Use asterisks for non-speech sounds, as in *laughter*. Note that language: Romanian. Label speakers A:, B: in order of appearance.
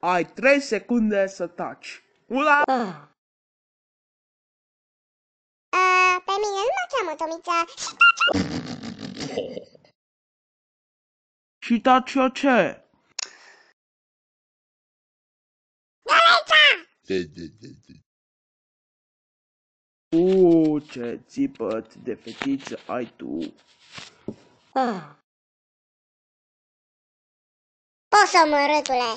A: Ai 3 secunde să taci. Ula!
B: Ah.
C: Uh, pe mine nu mă cheamă Tomița
A: Și taci eu *laughs* ce? Uuu, ce țipăt de fetiță ai tu.
B: Ah.
C: Poți să mă râtule